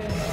Yeah.